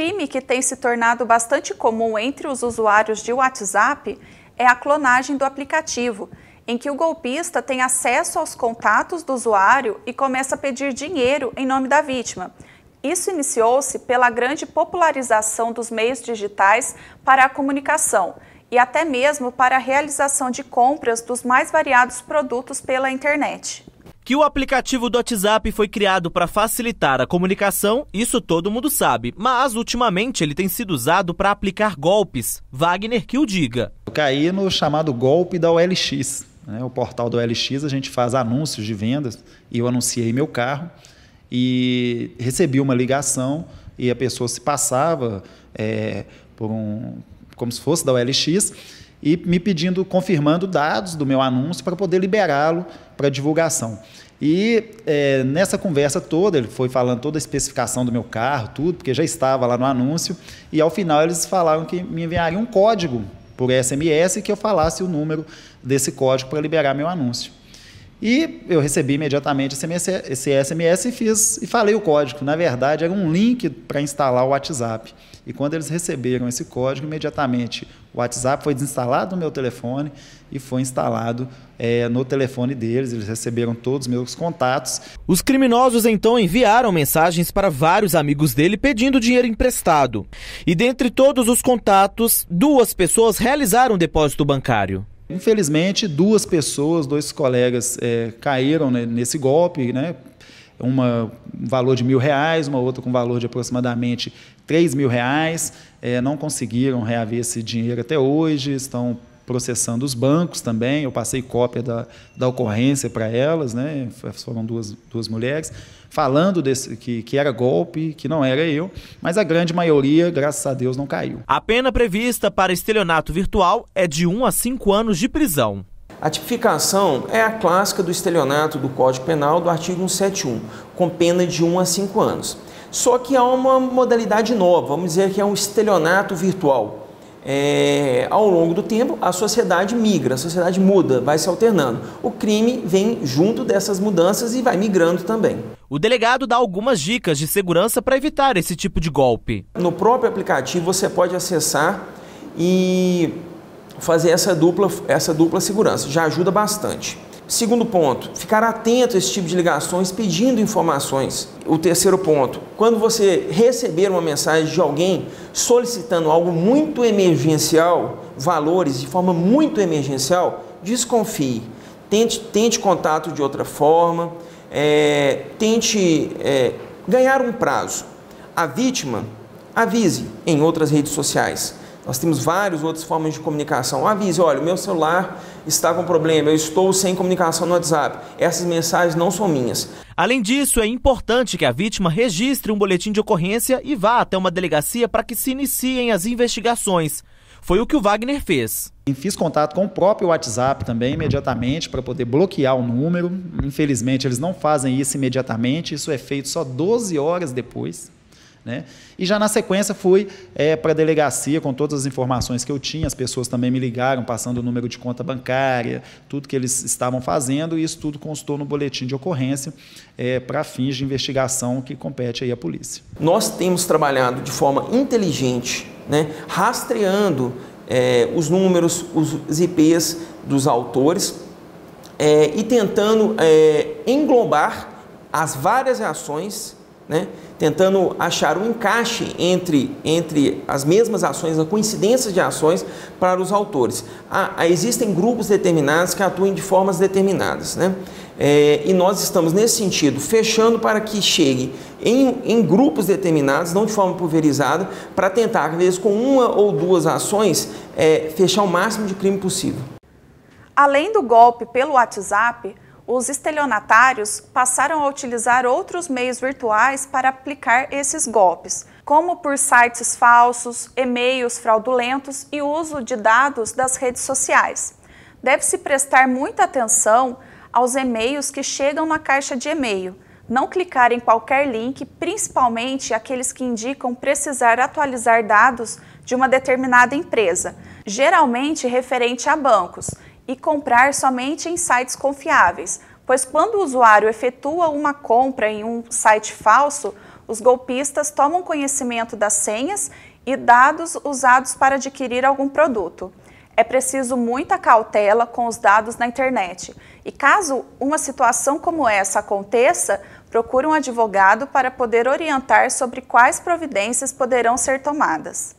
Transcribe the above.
crime que tem se tornado bastante comum entre os usuários de WhatsApp é a clonagem do aplicativo, em que o golpista tem acesso aos contatos do usuário e começa a pedir dinheiro em nome da vítima. Isso iniciou-se pela grande popularização dos meios digitais para a comunicação e até mesmo para a realização de compras dos mais variados produtos pela internet. Que o aplicativo do WhatsApp foi criado para facilitar a comunicação, isso todo mundo sabe, mas ultimamente ele tem sido usado para aplicar golpes. Wagner que o diga. Eu caí no chamado golpe da OLX. Né? O portal do OLX a gente faz anúncios de vendas e eu anunciei meu carro e recebi uma ligação e a pessoa se passava é, por um como se fosse da OLX e me pedindo, confirmando dados do meu anúncio para poder liberá-lo para divulgação. E é, nessa conversa toda, ele foi falando toda a especificação do meu carro, tudo, porque já estava lá no anúncio, e ao final eles falaram que me enviariam um código por SMS que eu falasse o número desse código para liberar meu anúncio. E eu recebi imediatamente esse SMS e fiz e falei o código. Na verdade, era um link para instalar o WhatsApp. E quando eles receberam esse código, imediatamente o WhatsApp foi desinstalado no meu telefone e foi instalado é, no telefone deles. Eles receberam todos os meus contatos. Os criminosos então enviaram mensagens para vários amigos dele pedindo dinheiro emprestado. E dentre todos os contatos, duas pessoas realizaram depósito bancário. Infelizmente, duas pessoas, dois colegas é, caíram né, nesse golpe, né? Uma um valor de mil reais, uma outra com valor de aproximadamente três mil reais. É, não conseguiram reaver esse dinheiro até hoje, estão processando os bancos também. Eu passei cópia da, da ocorrência para elas, né? foram duas, duas mulheres, falando desse, que, que era golpe, que não era eu, mas a grande maioria, graças a Deus, não caiu. A pena prevista para estelionato virtual é de 1 a 5 anos de prisão. A tipificação é a clássica do estelionato do Código Penal do artigo 171, com pena de 1 a 5 anos. Só que há uma modalidade nova, vamos dizer que é um estelionato virtual é, ao longo do tempo, a sociedade migra, a sociedade muda, vai se alternando. O crime vem junto dessas mudanças e vai migrando também. O delegado dá algumas dicas de segurança para evitar esse tipo de golpe. No próprio aplicativo você pode acessar e fazer essa dupla, essa dupla segurança, já ajuda bastante. Segundo ponto, ficar atento a esse tipo de ligações pedindo informações. O terceiro ponto, quando você receber uma mensagem de alguém solicitando algo muito emergencial, valores de forma muito emergencial, desconfie. Tente, tente contato de outra forma, é, tente é, ganhar um prazo. A vítima, avise em outras redes sociais. Nós temos várias outras formas de comunicação. Avise, olha, o meu celular está com problema, eu estou sem comunicação no WhatsApp. Essas mensagens não são minhas. Além disso, é importante que a vítima registre um boletim de ocorrência e vá até uma delegacia para que se iniciem as investigações. Foi o que o Wagner fez. Fiz contato com o próprio WhatsApp também imediatamente para poder bloquear o número. Infelizmente, eles não fazem isso imediatamente, isso é feito só 12 horas depois. Né? E já na sequência fui é, para a delegacia com todas as informações que eu tinha, as pessoas também me ligaram, passando o número de conta bancária, tudo que eles estavam fazendo, e isso tudo constou no boletim de ocorrência é, para fins de investigação que compete aí à polícia. Nós temos trabalhado de forma inteligente, né, rastreando é, os números, os IPs dos autores é, e tentando é, englobar as várias ações né, tentando achar um encaixe entre, entre as mesmas ações, a coincidência de ações para os autores. Há, há, existem grupos determinados que atuam de formas determinadas. Né? É, e nós estamos, nesse sentido, fechando para que chegue em, em grupos determinados, não de forma pulverizada, para tentar, às vezes, com uma ou duas ações, é, fechar o máximo de crime possível. Além do golpe pelo WhatsApp, os estelionatários passaram a utilizar outros meios virtuais para aplicar esses golpes, como por sites falsos, e-mails fraudulentos e uso de dados das redes sociais. Deve-se prestar muita atenção aos e-mails que chegam na caixa de e-mail, não clicar em qualquer link, principalmente aqueles que indicam precisar atualizar dados de uma determinada empresa, geralmente referente a bancos e comprar somente em sites confiáveis, pois quando o usuário efetua uma compra em um site falso, os golpistas tomam conhecimento das senhas e dados usados para adquirir algum produto. É preciso muita cautela com os dados na internet. E caso uma situação como essa aconteça, procure um advogado para poder orientar sobre quais providências poderão ser tomadas.